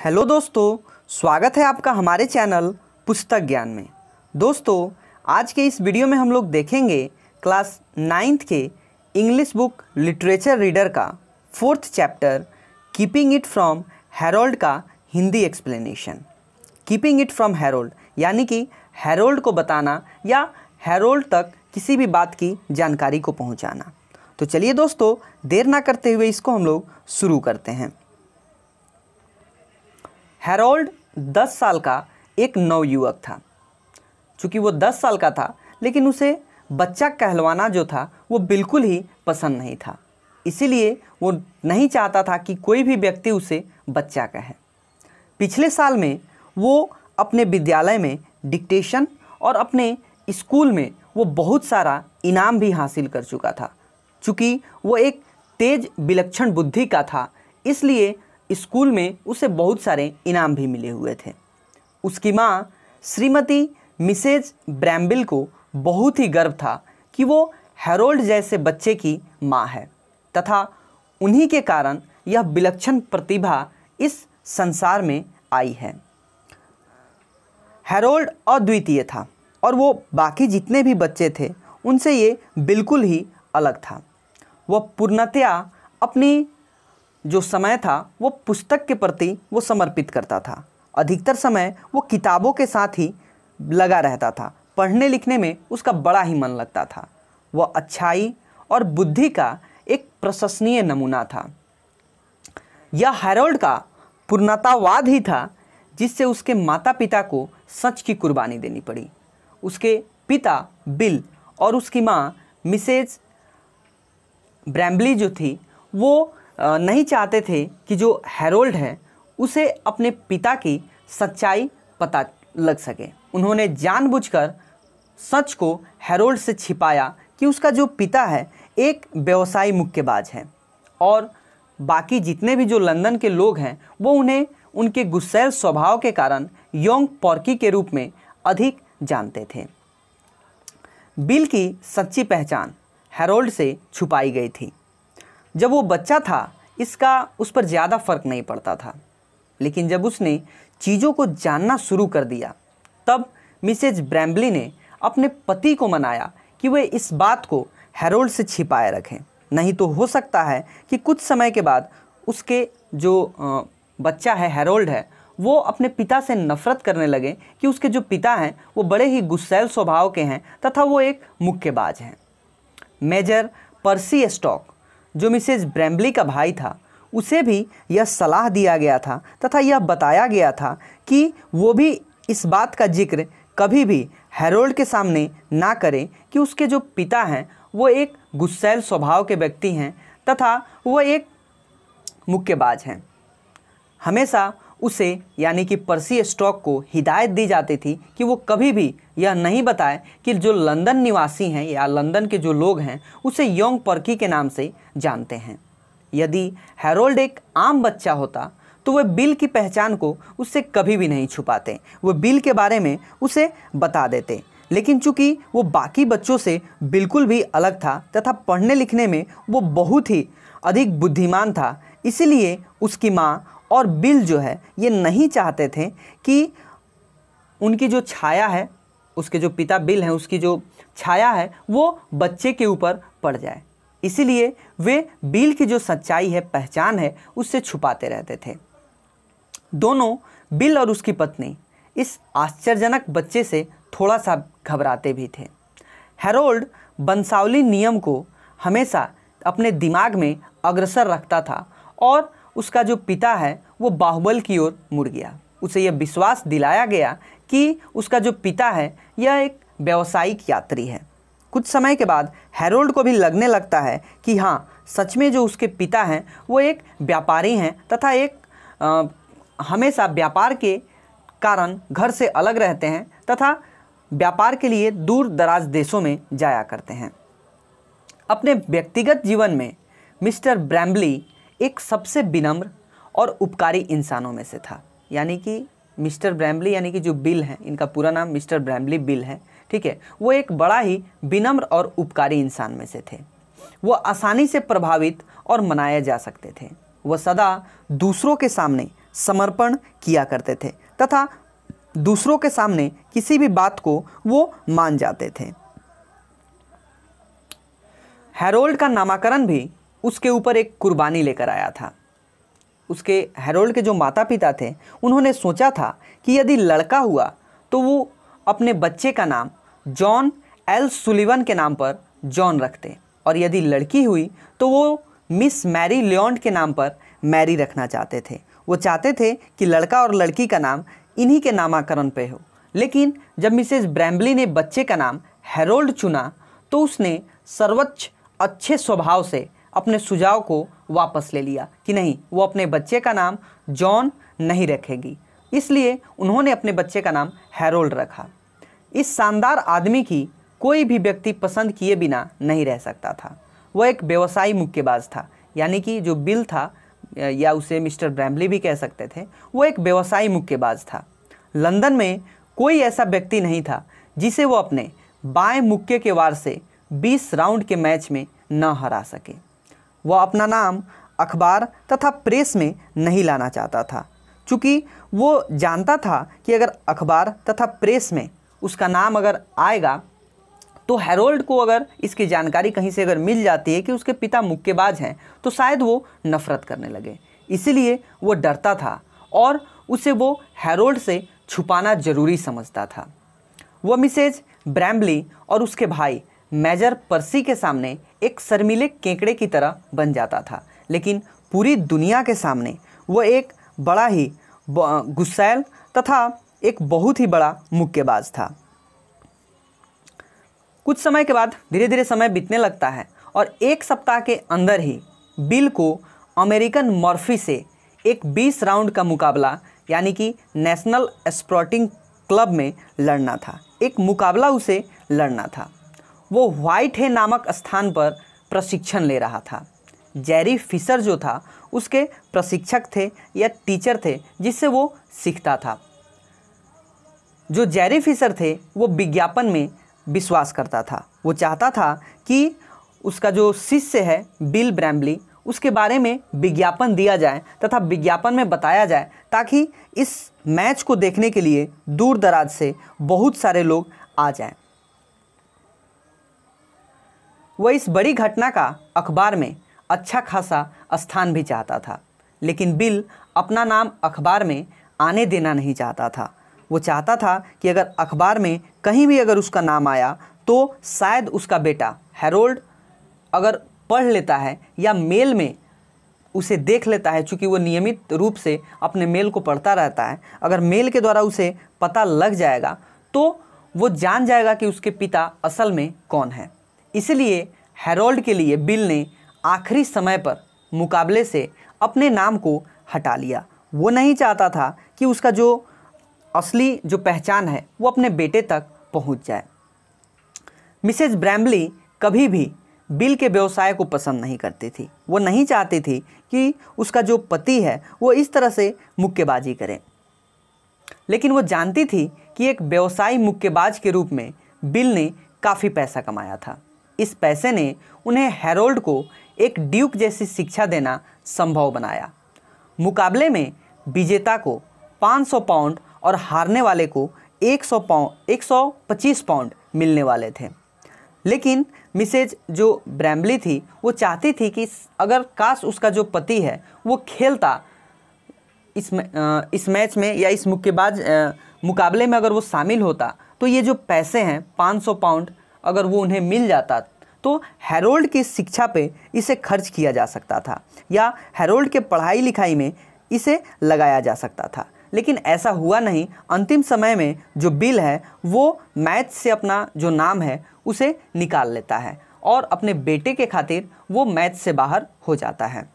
Hello दोस्तों, स्वागत है आपका हमारे चैनल पुस्तक ज्ञान में। दोस्तों, आज के इस वीडियो में हम लोग देखेंगे क्लास नाइन्थ के इंग्लिश बुक लिटरेचर रीडर का fourth chapter, keeping it from Harold का Hindi explanation. Keeping it from Harold, यानी कि हैरोल्ड को बताना या हैरोल्ड तक किसी भी बात की जानकारी को पहुंचाना। तो चलिए दोस्तों, देर ना करते हुए इसको हम लोग शुरू करते हैं। हैरोल्ड 10 साल का एक नवयुवक था। चूँकि वो 10 साल का था, लेकिन उसे बच्चा कहलवाना जो था, वो बिल्कुल ही पसंद नहीं था। इसीलिए वो नहीं चाहता था कि कोई भी व्यक्ति उसे बच्चा कहे। पिछले साल में वो अपने विद्यालय में डिक्टेशन और अपने स्कूल में वो बहुत सारा इनाम भी हासिल कर चुका था। चूँकि वो एक तेज विलक्षण बुद्धि का था, इसलिए स्कूल में उसे बहुत सारे इनाम भी मिले हुए थे। उसकी माँ, श्रीमती मिसेज ब्रैम्बिल को बहुत ही गर्व था कि वो हैरोल्ड जैसे बच्चे की माँ है तथा उन्हीं के कारण यह विलक्षण प्रतिभा इस संसार में आई है। हेरोल्ड अद्वितीय था और वो बाकी जितने भी बच्चे थे, उनसे ये बिल्कुल ही अलग था। वह पूर्णतया अपनी जो समय था, वो पुस्तक के प्रति वो समर्पित करता था। अधिकतर समय वो किताबों के साथ ही लगा रहता था। पढ़ने लिखने में उसका बड़ा ही मन लगता था। वह अच्छाई और बुद्धि का एक प्रशंसनीय नमूना था। यह हैरोल्ड का पूर्णतावाद ही था, जिससे उसके माता पिता को सच की कुर्बानी देनी पड़ी। उसके पिता बिल और उसकी माँ मिसेज ब्रैम्बली जो थी, वो नहीं चाहते थे कि जो हैरोल्ड है, उसे अपने पिता की सच्चाई पता लग सके। उन्होंने जानबूझकर सच को हैरोल्ड से छिपाया कि उसका जो पिता है, एक व्यवसायी मुक्केबाज है। और बाकी जितने भी जो लंदन के लोग हैं, वो उन्हें उनके गुस्सैल स्वभाव के कारण योंग पॉर्की के रूप में अधिक जानते थे। बिल की सच्ची पहचान हैरोल्ड से छुपाई गई थी। जब वो बच्चा था, इसका उस पर ज़्यादा फ़र्क नहीं पड़ता था। लेकिन जब उसने चीज़ों को जानना शुरू कर दिया, तब मिसेज ब्रैम्बली ने अपने पति को मनाया कि वे इस बात को हेरोल्ड से छिपाए रखें। नहीं तो हो सकता है कि कुछ समय के बाद उसके जो बच्चा है, हेरोल्ड है, वो अपने पिता से नफरत करने लगे कि उसके जो पिता हैं, वो बड़े ही गुस्सैल स्वभाव के हैं तथा वो एक मुक्केबाज हैं। मेजर पर्सी स्टॉक जो मिसेज ब्रैम्बली का भाई था, उसे भी यह सलाह दिया गया था तथा यह बताया गया था कि वो भी इस बात का ज़िक्र कभी भी हेरोल्ड के सामने ना करें कि उसके जो पिता हैं, वो एक गुस्सैल स्वभाव के व्यक्ति हैं तथा वो एक मुक्केबाज हैं। हमेशा उसे, यानी कि पर्सी स्टॉक को हिदायत दी जाती थी कि वो कभी भी यह नहीं बताए कि जो लंदन निवासी हैं या लंदन के जो लोग हैं, उसे योंग पर्की के नाम से जानते हैं। यदि हैरोल्ड एक आम बच्चा होता तो वह बिल की पहचान को उससे कभी भी नहीं छुपाते। वह बिल के बारे में उसे बता देते। लेकिन चूँकि वो बाकी बच्चों से बिल्कुल भी अलग था तथा पढ़ने लिखने में वो बहुत ही अधिक बुद्धिमान था, इसीलिए उसकी माँ और बिल जो है, ये नहीं चाहते थे कि उनकी जो छाया है, उसके जो पिता बिल हैं, उसकी जो छाया है, वो बच्चे के ऊपर पड़ जाए। इसीलिए वे बिल की जो सच्चाई है, पहचान है, उससे छुपाते रहते थे। दोनों, बिल और उसकी पत्नी, इस आश्चर्यजनक बच्चे से थोड़ा सा घबराते भी थे। हेरोल्ड बंसावली नियम को हमेशा अपने दिमाग में अग्रसर रखता था और उसका जो पिता है वो बाहुबल की ओर मुड़ गया। उसे यह विश्वास दिलाया गया कि उसका जो पिता है यह एक व्यावसायिक यात्री है। कुछ समय के बाद हैरोल्ड को भी लगने लगता है कि हाँ सच में जो उसके पिता हैं वो एक व्यापारी हैं तथा एक आ, हमेशा व्यापार के कारण घर से अलग रहते हैं तथा व्यापार के लिए दूर दराज देशों में जाया करते हैं। अपने व्यक्तिगत जीवन में मिस्टर ब्रैम्बली एक सबसे विनम्र और उपकारी इंसानों में से था। यानी कि मिस्टर ब्रैम्बली, यानी कि जो बिल हैं, इनका पूरा नाम मिस्टर ब्रैम्बली बिल है, ठीक है? वो एक बड़ा ही विनम्र और उपकारी इंसान में से थे। वो आसानी से प्रभावित और मनाए जा सकते थे। वह सदा दूसरों के सामने समर्पण किया करते थे तथा दूसरों के सामने किसी भी बात को वो मान जाते थे। हैरोल्ड का नामाकरण भी उसके ऊपर एक कुर्बानी लेकर आया था। उसके हेरोल्ड के जो माता पिता थे, उन्होंने सोचा था कि यदि लड़का हुआ तो वो अपने बच्चे का नाम जॉन एल सुलिवन के नाम पर जॉन रखते और यदि लड़की हुई तो वो मिस मैरी लियोन्ड के नाम पर मैरी रखना चाहते थे। वो चाहते थे कि लड़का और लड़की का नाम इन्हीं के नामाकरण पे हो। लेकिन जब मिसेज ब्रैम्बली ने बच्चे का नाम हेरोल्ड चुना तो उसने सर्वोच्च अच्छे स्वभाव से अपने सुझाव को वापस ले लिया कि नहीं, वो अपने बच्चे का नाम जॉन नहीं रखेगी। इसलिए उन्होंने अपने बच्चे का नाम हैरोल्ड रखा। इस शानदार आदमी की कोई भी व्यक्ति पसंद किए बिना नहीं रह सकता था। वह एक व्यवसायी मुक्केबाज था, यानी कि जो बिल था, या उसे मिस्टर ब्रैमली भी कह सकते थे, वो एक व्यवसायी मुक्केबाज था। लंदन में कोई ऐसा व्यक्ति नहीं था जिसे वो अपने बाएँ मुक्के के वार से 20 राउंड के मैच में न हरा सके। वह अपना नाम अखबार तथा प्रेस में नहीं लाना चाहता था। चूँकि वो जानता था कि अगर अखबार तथा प्रेस में उसका नाम अगर आएगा तो हेरोल्ड को अगर इसकी जानकारी कहीं से अगर मिल जाती है कि उसके पिता मुक्केबाज हैं तो शायद वो नफ़रत करने लगे। इसीलिए वो डरता था और उसे वो हैरोल्ड से छुपाना ज़रूरी समझता था। वह मिसेज ब्रैम्बली और उसके भाई मेजर पर्सी के सामने एक शर्मीले केकड़े की तरह बन जाता था। लेकिन पूरी दुनिया के सामने वह एक बड़ा ही गुस्सैल तथा एक बहुत ही बड़ा मुक्केबाज था। कुछ समय के बाद धीरे धीरे समय बीतने लगता है और एक सप्ताह के अंदर ही बिल को अमेरिकन मॉर्फी से एक 20 राउंड का मुकाबला, यानी कि नेशनल स्पोर्टिंग क्लब में लड़ना था। एक मुकाबला उसे लड़ना था। वो व्हाइट है नामक स्थान पर प्रशिक्षण ले रहा था। जेरी फिशर जो था, उसके प्रशिक्षक थे या टीचर थे, जिससे वो सीखता था। जो जेरी फिशर थे, वो विज्ञापन में विश्वास करता था। वो चाहता था कि उसका जो शिष्य है बिल ब्रैम्बली उसके बारे में विज्ञापन दिया जाए तथा विज्ञापन में बताया जाए ताकि इस मैच को देखने के लिए दूर दराज से बहुत सारे लोग आ जाएँ। वह इस बड़ी घटना का अखबार में अच्छा खासा स्थान भी चाहता था। लेकिन बिल अपना नाम अखबार में आने देना नहीं चाहता था। वो चाहता था कि अगर अखबार में कहीं भी अगर उसका नाम आया तो शायद उसका बेटा हैरोल्ड अगर पढ़ लेता है या मेल में उसे देख लेता है, चूँकि वो नियमित रूप से अपने मेल को पढ़ता रहता है। अगर मेल के द्वारा उसे पता लग जाएगा तो वो जान जाएगा कि उसके पिता असल में कौन है। इसलिए हेरोल्ड के लिए बिल ने आखिरी समय पर मुकाबले से अपने नाम को हटा लिया। वो नहीं चाहता था कि उसका जो असली जो पहचान है, वो अपने बेटे तक पहुँच जाए। मिसेज ब्रैम्बली कभी भी बिल के व्यवसाय को पसंद नहीं करती थी। वो नहीं चाहती थी कि उसका जो पति है, वो इस तरह से मुक्केबाजी करे। लेकिन वो जानती थी कि एक व्यवसायी मुक्केबाज के रूप में बिल ने काफ़ी पैसा कमाया था। इस पैसे ने उन्हें हैरोल्ड को एक ड्यूक जैसी शिक्षा देना संभव बनाया। मुकाबले में विजेता को 500 पाउंड और हारने वाले को 100 पाउंड 125 पाउंड मिलने वाले थे। लेकिन मिसेज जो ब्रैम्बली थी, वो चाहती थी कि अगर काश उसका जो पति है, वो खेलता इस इस मैच में या इस मुक्केबाज मुकाबले में अगर वो शामिल होता तो ये जो पैसे हैं 500 पाउंड अगर वो उन्हें मिल जाता तो हैरोल्ड की शिक्षा पे इसे खर्च किया जा सकता था, या हैरोल्ड के पढ़ाई लिखाई में इसे लगाया जा सकता था। लेकिन ऐसा हुआ नहीं। अंतिम समय में जो बिल है, वो मैथ से अपना जो नाम है, उसे निकाल लेता है और अपने बेटे के खातिर वो मैथ से बाहर हो जाता है।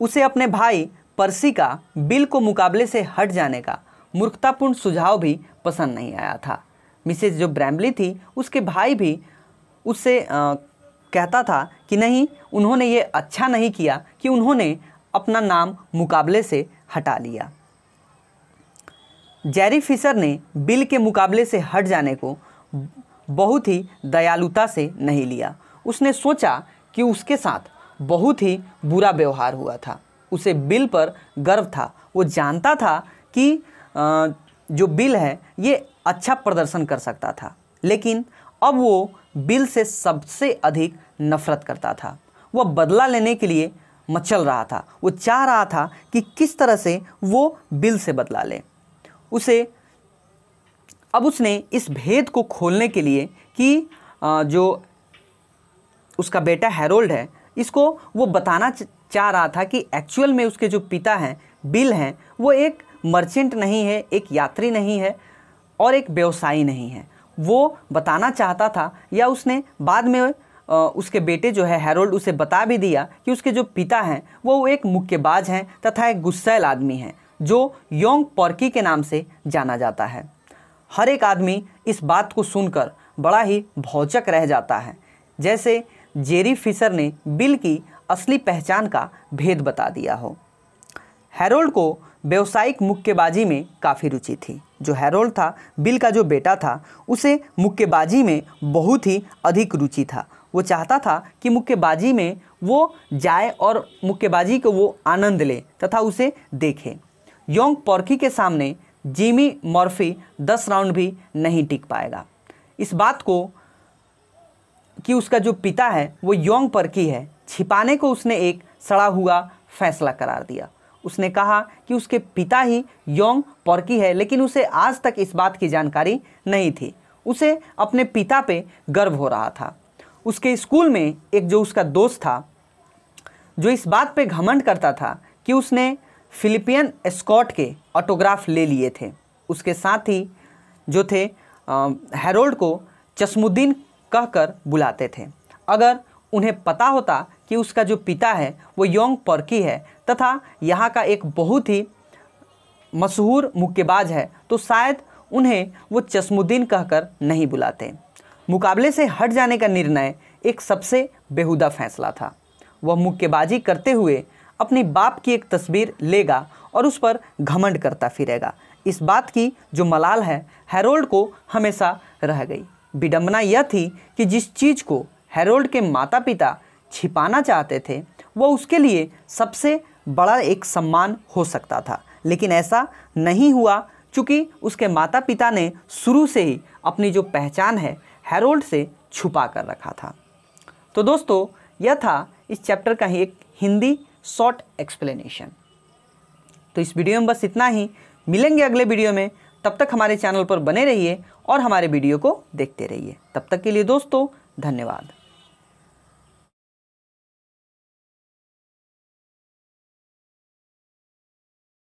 उसे अपने भाई पर्सी का बिल को मुकाबले से हट जाने का मूर्खतापूर्ण सुझाव भी पसंद नहीं आया था। मिसेज जो ब्रैम्बली थी उसके भाई भी उससे आ, कहता था कि नहीं उन्होंने ये अच्छा नहीं किया कि उन्होंने अपना नाम मुकाबले से हटा लिया। जेरी फिशर ने बिल के मुकाबले से हट जाने को बहुत ही दयालुता से नहीं लिया। उसने सोचा कि उसके साथ बहुत ही बुरा व्यवहार हुआ था। उसे बिल पर गर्व था। वो जानता था कि जो बिल है ये अच्छा प्रदर्शन कर सकता था, लेकिन अब वो बिल से सबसे अधिक नफरत करता था। वह बदला लेने के लिए मचल रहा था। वो चाह रहा था कि किस तरह से वो बिल से बदला ले। उसे, अब उसने इस भेद को खोलने के लिए कि जो उसका बेटा हैरोल्ड है, इसको वो बताना चाह रहा था कि एक्चुअल में उसके जो पिता हैं, बिल हैं, वो एक मर्चेंट नहीं है, एक यात्री नहीं है और एक व्यवसायी नहीं है। वो बताना चाहता था या उसने बाद में उसके बेटे जो है हैरोल्ड उसे बता भी दिया कि उसके जो पिता हैं, वो एक मुक्केबाज हैं तथा एक गुस्सैल आदमी हैं, जो योंग पॉर्की के नाम से जाना जाता है। हर एक आदमी इस बात को सुनकर बड़ा ही भौचक रह जाता है। जैसे जेरी फिशर ने बिल की असली पहचान का भेद बता दिया हो। हैरोल्ड को व्यवसायिक मुक्केबाजी में काफ़ी रुचि थी। जो हैरोल्ड था, बिल का जो बेटा था, उसे मुक्केबाजी में बहुत ही अधिक रुचि था। वो चाहता था कि मुक्केबाजी में वो जाए और मुक्केबाजी को वो आनंद ले तथा उसे देखे। योंग पॉर्की के सामने जिमी मॉर्फी दस राउंड भी नहीं टिक पाएगा। इस बात को कि उसका जो पिता है, वो योंग पर्की है, छिपाने को उसने एक सड़ा हुआ फैसला करार दिया। उसने कहा कि उसके पिता ही योंग पॉर्की है, लेकिन उसे आज तक इस बात की जानकारी नहीं थी। उसे अपने पिता पे गर्व हो रहा था। उसके स्कूल में एक जो उसका दोस्त था, जो इस बात पे घमंड करता था कि उसने फिलिपियन स्कॉट के ऑटोग्राफ ले लिए थे। उसके साथ ही जो थे हैरोल्ड को चश्मुद्दीन कहकर बुलाते थे। अगर उन्हें पता होता कि उसका जो पिता है, वो योंग पर्की है, तथा यहाँ का एक बहुत ही मशहूर मुक्केबाज है तो शायद उन्हें वो चश्मुद्दीन कहकर नहीं बुलाते। मुकाबले से हट जाने का निर्णय एक सबसे बेहुदा फैसला था। वह मुक्केबाजी करते हुए अपनी बाप की एक तस्वीर लेगा और उस पर घमंड करता फिरेगा। इस बात की जो मलाल है, हैरोल्ड को हमेशा रह गई। विडम्बना यह थी कि जिस चीज़ को हैरोल्ड के माता पिता छिपाना चाहते थे वह उसके लिए सबसे बड़ा एक सम्मान हो सकता था। लेकिन ऐसा नहीं हुआ, चूँकि उसके माता पिता ने शुरू से ही अपनी जो पहचान है, हेरोल्ड से छुपा कर रखा था। तो दोस्तों, यह था इस चैप्टर का ही एक हिंदी शॉर्ट एक्सप्लेनेशन। तो इस वीडियो में बस इतना ही। मिलेंगे अगले वीडियो में। तब तक हमारे चैनल पर बने रहिए और हमारे वीडियो को देखते रहिए। तब तक के लिए दोस्तों, धन्यवाद।